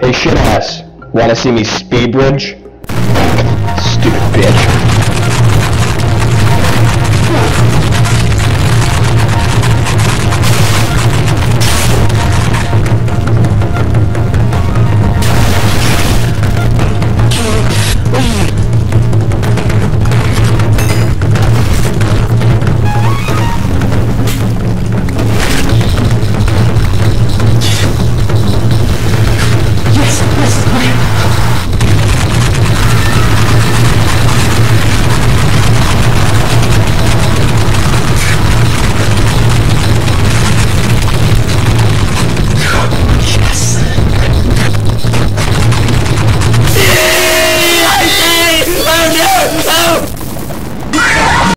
Hey, shit ass. Wanna see me speed bridge? Stupid bitch. Oh!